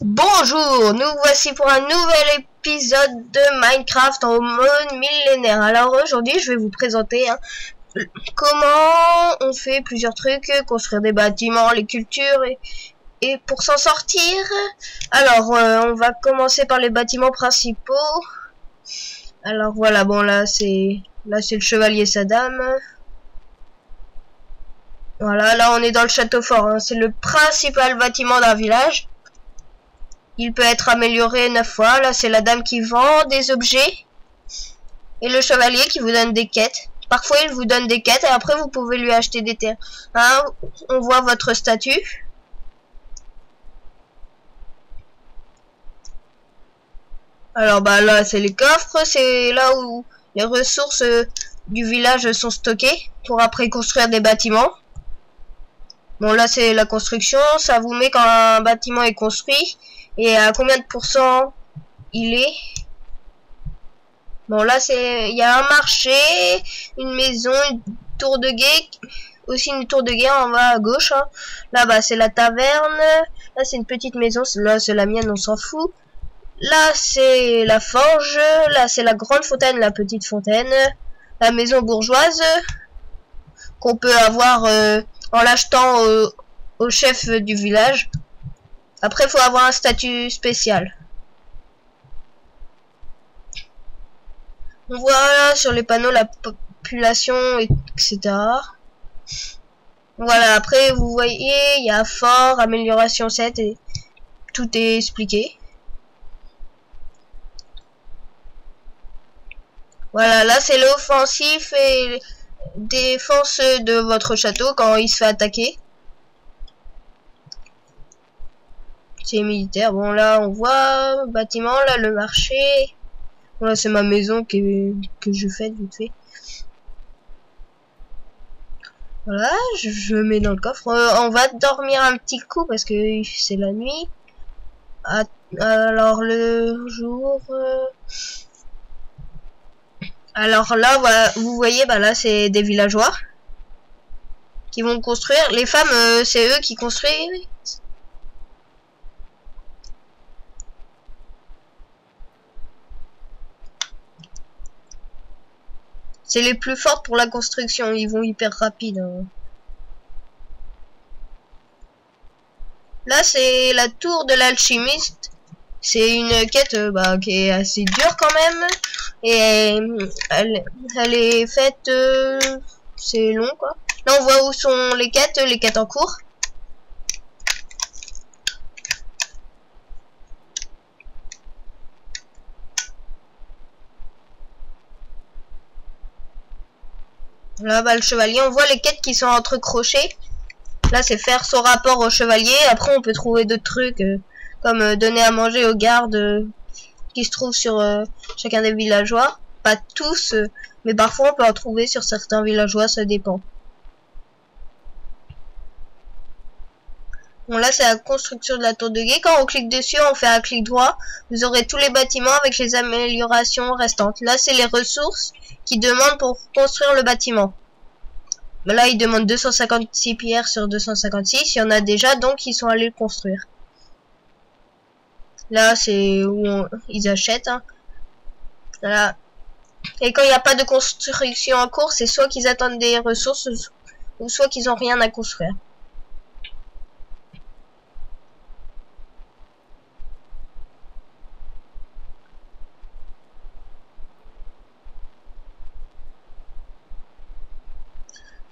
Bonjour, nous voici pour un nouvel épisode de Minecraft en mode millénaire. Alors aujourd'hui, je vais vous présenter hein, comment on fait plusieurs trucs, construire des bâtiments, les cultures et, pour s'en sortir. Alors, euh, on va commencer par les bâtiments principaux. Alors voilà, bon là c'est là c'est le chevalier Saddam. Voilà, là on est dans le château fort. Hein. C'est le principal bâtiment d'un village. Il peut être amélioré neuf fois. Là, c'est la dame qui vend des objets. Et le chevalier qui vous donne des quêtes. Parfois, il vous donne des quêtes et après, vous pouvez lui acheter des terres. Hein, on voit votre statut. Alors, bah là, c'est les coffres. C'est là où les ressources du village sont stockées pour après construire des bâtiments. Bon, là, c'est la construction. Ça vous met quand un bâtiment est construit et à combien de pourcents il est? Bon, là, c'est il y a un marché, une maison, une tour de guet, aussi une tour de guet en bas à gauche. Hein. Là-bas, c'est la taverne. Là, c'est une petite maison. Là, c'est la mienne, on s'en fout. Là, c'est la forge. Là, c'est la grande fontaine, la petite fontaine. La maison bourgeoise qu'on peut avoir euh, en l'achetant au, chef du village. Après, faut avoir un statut spécial. On voit sur les panneaux la population, etc. Voilà, après, vous voyez, il y a fort, amélioration 7, et tout est expliqué. Voilà, là, c'est l'offensif et défense de votre château quand il se fait attaquer. C'est militaire. Bon, là, on voit bâtiment, là, le marché. Voilà, c'est ma maison que, que je fais vite fait. Voilà, je, mets dans le coffre. Euh, on va dormir un petit coup parce que c'est la nuit. alors, le jour... Euh, alors là, vous voyez, bah là, c'est des villageois qui vont construire. Les femmes, euh, c'est eux qui construisent. C'est les plus fortes pour la construction. Ils vont hyper rapide. Hein. Là, c'est la tour de l'alchimiste. C'est une quête euh, bah, qui est assez dure quand même. Et elle, est faite... Euh, c'est long quoi. Là on voit où sont les quêtes, les quêtes en cours. Là, bas le chevalier, on voit les quêtes qui sont entre crochets. Là, c'est faire son rapport au chevalier. Après, on peut trouver d'autres trucs, euh, comme euh, donner à manger aux gardes qui se trouvent sur euh, chacun des villageois. Pas tous, euh, mais parfois on peut en trouver sur certains villageois, ça dépend. Bon là c'est la construction de la tour de guet. Quand on clique dessus, on fait un clic droit. Vous aurez tous les bâtiments avec les améliorations restantes. Là c'est les ressources qui demandent pour construire le bâtiment. Là ils demandent 256 pierres sur 256. Il y en a déjà donc ils sont allés le construire. Là, c'est où ils achètent. Hein. Et quand il n'y a pas de construction en cours, c'est soit qu'ils attendent des ressources, ou soit qu'ils ont rien à construire.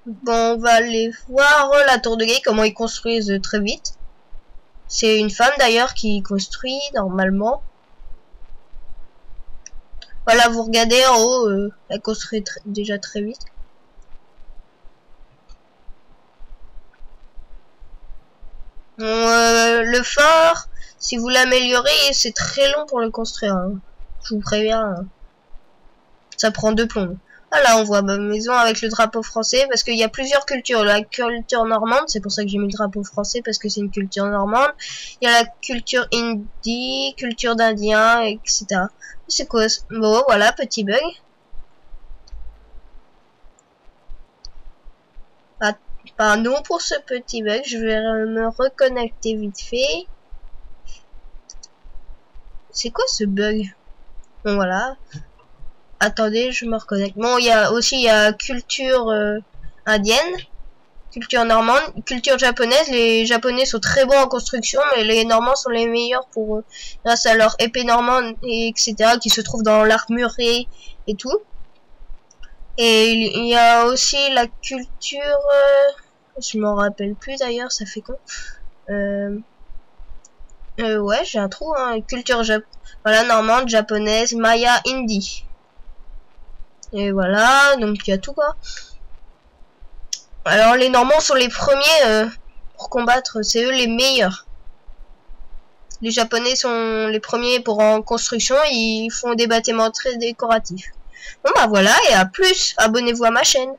Bon, on va aller voir la tour de guet, comment ils construisent très vite. C'est une femme d'ailleurs qui construit normalement. Voilà, vous regardez en haut, euh, elle construit déjà très vite. Euh, le fort, si vous l'améliorez, c'est très long pour le construire. Hein. Je vous préviens. Hein. Ça prend deux plombs. Voilà, on voit ma maison avec le drapeau français parce qu'il y a plusieurs cultures. La culture normande, c'est pour ça que j'ai mis le drapeau français parce que c'est une culture normande. Il y a la culture indie, culture d'Indien, etc. C'est quoi Bon, voilà, petit bug. Pardon pour ce petit bug, je vais me reconnecter vite fait. C'est quoi ce bug? Bon, voilà. Attendez, je me reconnecte. Bon, il y a aussi, il y a culture euh, indienne, culture normande, culture japonaise. Les japonais sont très bons en construction, mais les normands sont les meilleurs pour, euh, grâce à leur épée normande, et etc., qui se trouve dans l'armurerie et tout. Et il y a aussi la culture... Euh, je m'en rappelle plus d'ailleurs, ça fait con. Euh, euh, ouais, j'ai un trou, hein. Culture jap voilà, normande, japonaise, maya, hindi. Et voilà, donc il y a tout quoi. Alors les Normands sont les premiers euh, pour combattre, c'est eux les meilleurs. Les Japonais sont les premiers pour en construction, ils font des bâtiments très décoratifs. Bon bah voilà, et à plus, abonnez-vous à ma chaîne.